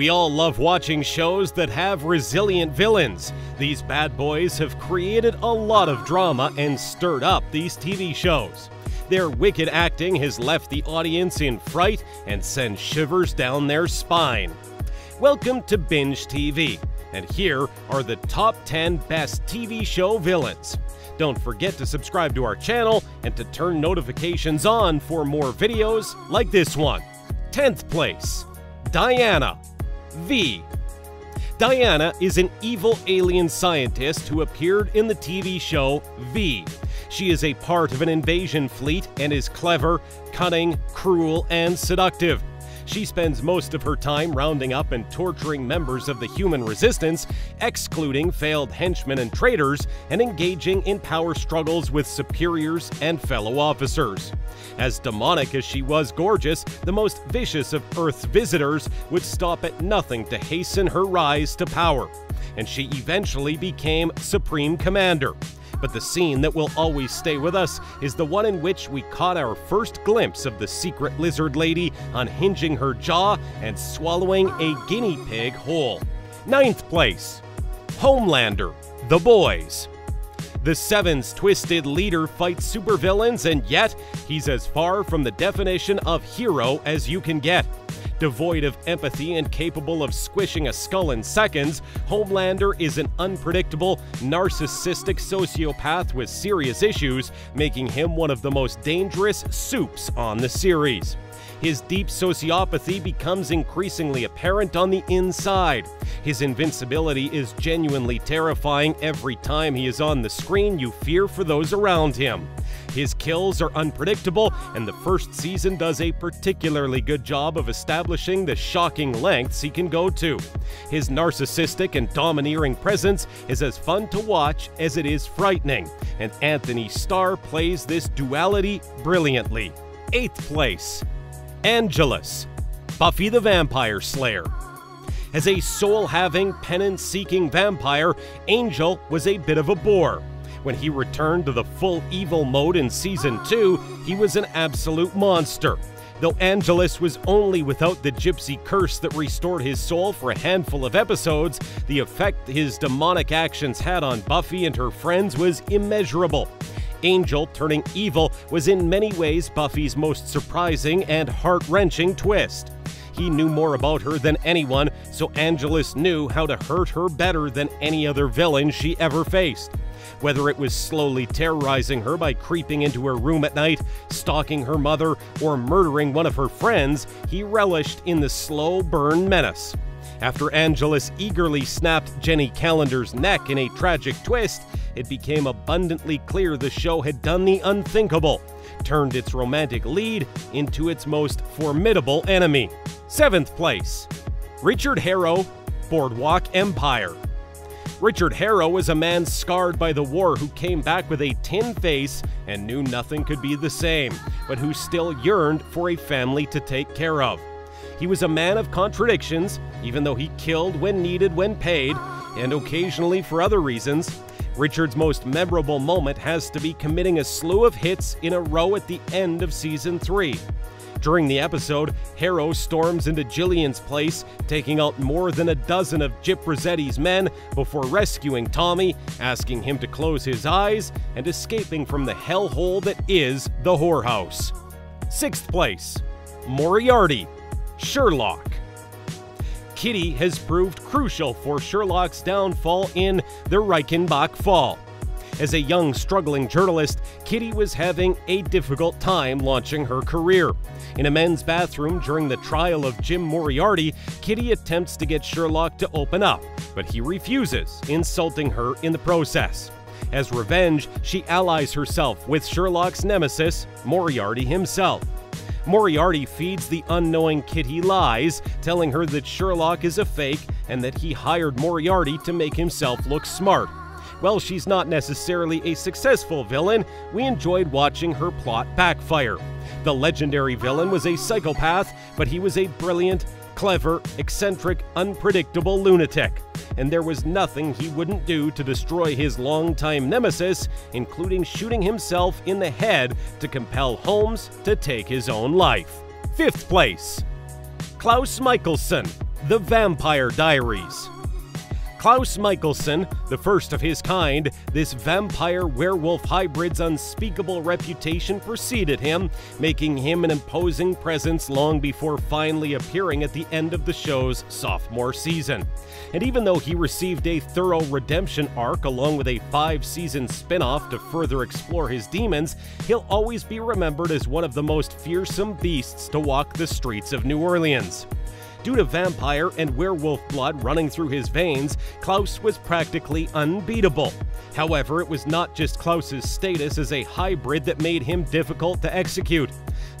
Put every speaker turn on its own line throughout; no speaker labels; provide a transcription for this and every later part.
We all love watching shows that have resilient villains. These bad boys have created a lot of drama and stirred up these TV shows. Their wicked acting has left the audience in fright and sent shivers down their spine. Welcome to Binge TV, and here are the top 10 best TV show villains. Don't forget to subscribe to our channel and to turn notifications on for more videos like this one. 10th place, Diana. V. Diana is an evil alien scientist who appeared in the TV show V. She is a part of an invasion fleet and is clever, cunning, cruel, and seductive. She spends most of her time rounding up and torturing members of the human resistance, excluding failed henchmen and traitors, and engaging in power struggles with superiors and fellow officers. As demonic as she was gorgeous, the most vicious of Earth's visitors would stop at nothing to hasten her rise to power, and she eventually became Supreme Commander. But the scene that will always stay with us is the one in which we caught our first glimpse of the secret lizard lady unhinging her jaw and swallowing a guinea pig whole. Ninth place Homelander, The Boys. The Seven's twisted leader fights supervillains, and yet he's as far from the definition of hero as you can get. Devoid of empathy and capable of squishing a skull in seconds, Homelander is an unpredictable, narcissistic sociopath with serious issues, making him one of the most dangerous supes on the series. His deep sociopathy becomes increasingly apparent on the inside. His invincibility is genuinely terrifying every time he is on the screen, you fear for those around him. His kills are unpredictable, and the first season does a particularly good job of establishing the shocking lengths he can go to. His narcissistic and domineering presence is as fun to watch as it is frightening, and Anthony Starr plays this duality brilliantly. Eighth place. Angelus, Buffy the Vampire Slayer. As a soul having, penance seeking vampire, Angel was a bit of a bore. When he returned to the full evil mode in Season 2, he was an absolute monster. Though Angelus was only without the gypsy curse that restored his soul for a handful of episodes, the effect his demonic actions had on Buffy and her friends was immeasurable. Angel turning evil was in many ways Buffy's most surprising and heart wrenching twist. He knew more about her than anyone, so Angelus knew how to hurt her better than any other villain she ever faced. Whether it was slowly terrorizing her by creeping into her room at night, stalking her mother, or murdering one of her friends, he relished in the slow burn menace. After Angelus eagerly snapped Jenny Calendar's neck in a tragic twist, it became abundantly clear the show had done the unthinkable, turned its romantic lead into its most formidable enemy. Seventh place Richard Harrow, Boardwalk Empire. Richard Harrow was a man scarred by the war who came back with a tin face and knew nothing could be the same, but who still yearned for a family to take care of. He was a man of contradictions, even though he killed when needed when paid, and occasionally for other reasons. Richard's most memorable moment has to be committing a slew of hits in a row at the end of season 3. During the episode, Harrow storms into Gillian's place, taking out more than a dozen of Gyp Rosetti's men before rescuing Tommy, asking him to close his eyes, and escaping from the hellhole that is the whorehouse. Sixth place, Moriarty, Sherlock. Kitty has proved crucial for Sherlock's downfall in the Reichenbach Fall. As a young, struggling journalist, Kitty was having a difficult time launching her career. In a men's bathroom during the trial of Jim Moriarty, Kitty attempts to get Sherlock to open up, but he refuses, insulting her in the process. As revenge, she allies herself with Sherlock's nemesis, Moriarty himself. Moriarty feeds the unknowing Kitty lies, telling her that Sherlock is a fake and that he hired Moriarty to make himself look smart. While she's not necessarily a successful villain, we enjoyed watching her plot backfire. The legendary villain was a psychopath, but he was a brilliant, clever, eccentric, unpredictable lunatic. And there was nothing he wouldn't do to destroy his longtime nemesis, including shooting himself in the head to compel Holmes to take his own life. Fifth place Klaus Mikaelson, The Vampire Diaries. Klaus Mikaelson, the first of his kind, this vampire werewolf hybrid's unspeakable reputation preceded him, making him an imposing presence long before finally appearing at the end of the show's sophomore season. And even though he received a thorough redemption arc along with a five season spin off to further explore his demons, he'll always be remembered as one of the most fearsome beasts to walk the streets of New Orleans. Due to vampire and werewolf blood running through his veins, Klaus was practically unbeatable. However, it was not just Klaus's status as a hybrid that made him difficult to execute.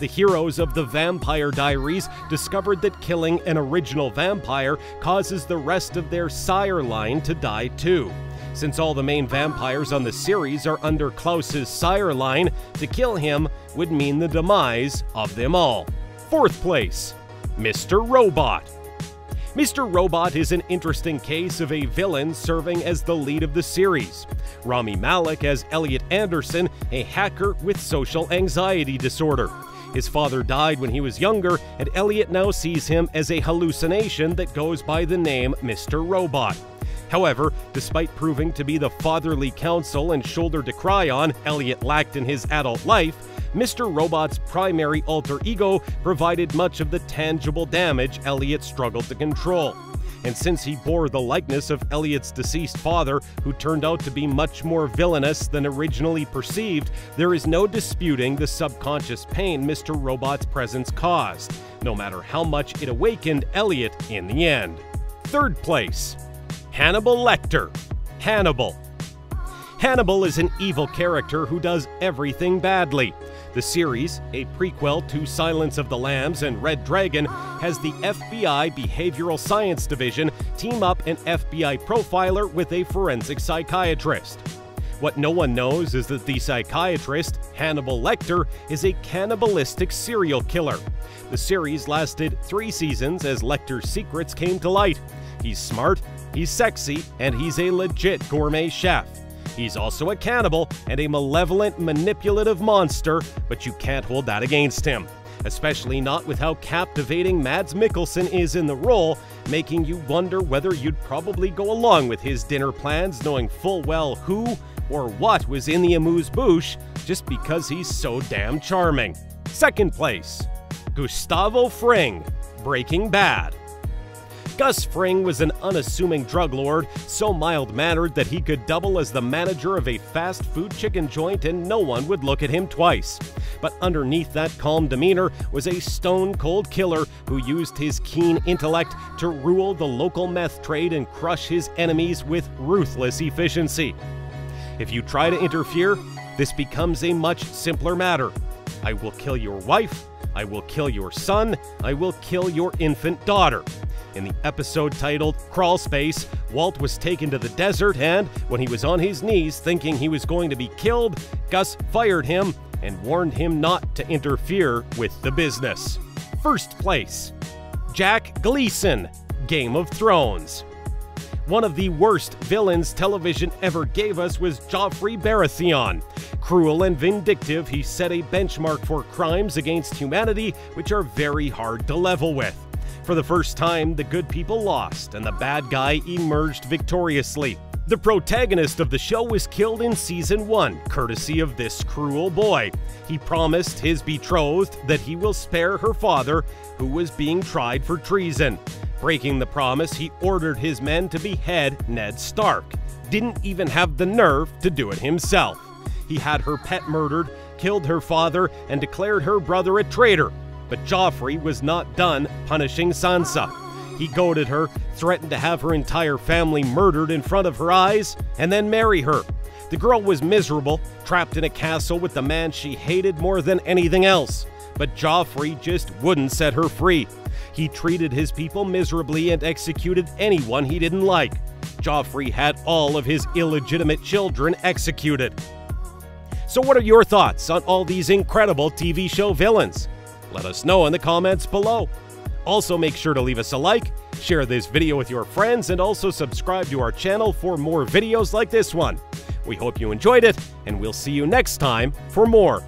The heroes of the Vampire Diaries discovered that killing an original vampire causes the rest of their sire line to die too. Since all the main vampires on the series are under Klaus's sire line, to kill him would mean the demise of them all. Fourth place, Mr. Robot. Mr. Robot is an interesting case of a villain serving as the lead of the series. Rami Malek as Elliot Alderson, a hacker with social anxiety disorder. His father died when he was younger, and Elliot now sees him as a hallucination that goes by the name Mr. Robot. However, despite proving to be the fatherly counsel and shoulder to cry on Elliot lacked in his adult life, Mr. Robot's primary alter ego provided much of the tangible damage Elliot struggled to control. And since he bore the likeness of Elliot's deceased father, who turned out to be much more villainous than originally perceived, there is no disputing the subconscious pain Mr. Robot's presence caused, no matter how much it awakened Elliot in the end. Third place Hannibal Lecter. Hannibal. Hannibal is an evil character who does everything badly. The series, a prequel to Silence of the Lambs and Red Dragon, has the FBI Behavioral Science Division team up an FBI profiler with a forensic psychiatrist. What no one knows is that the psychiatrist, Hannibal Lecter, is a cannibalistic serial killer. The series lasted three seasons as Lecter's secrets came to light. He's smart, he's sexy, and he's a legit gourmet chef. He's also a cannibal and a malevolent, manipulative monster, but you can't hold that against him. Especially not with how captivating Mads Mikkelsen is in the role, making you wonder whether you'd probably go along with his dinner plans knowing full well who or what was in the amuse-bouche just because he's so damn charming. Second place, Gustavo Fring, Breaking Bad. Gus Fring was an unassuming drug lord, so mild mannered that he could double as the manager of a fast food chicken joint and no one would look at him twice. But underneath that calm demeanor was a stone cold killer who used his keen intellect to rule the local meth trade and crush his enemies with ruthless efficiency. If you try to interfere, this becomes a much simpler matter. I will kill your wife, I will kill your son, I will kill your infant daughter. In the episode titled Crawl Space, Walt was taken to the desert, and when he was on his knees thinking he was going to be killed, Gus fired him and warned him not to interfere with the business. First place Jack Gleeson, Game of Thrones. One of the worst villains television ever gave us was Joffrey Baratheon. Cruel and vindictive, he set a benchmark for crimes against humanity which are very hard to level with. For the first time, the good people lost and the bad guy emerged victoriously. The protagonist of the show was killed in season 1, courtesy of this cruel boy. He promised his betrothed that he will spare her father, who was being tried for treason. Breaking the promise, he ordered his men to behead Ned Stark. Didn't even have the nerve to do it himself. He had her pet murdered, killed her father, and declared her brother a traitor, but Joffrey was not done punishing Sansa. He goaded her, threatened to have her entire family murdered in front of her eyes, and then marry her. The girl was miserable, trapped in a castle with the man she hated more than anything else. But Joffrey just wouldn't set her free. He treated his people miserably and executed anyone he didn't like. Joffrey had all of his illegitimate children executed. So, what are your thoughts on all these incredible TV show villains? Let us know in the comments below. Also, make sure to leave us a like, share this video with your friends, and also subscribe to our channel for more videos like this one. We hope you enjoyed it, and we'll see you next time for more.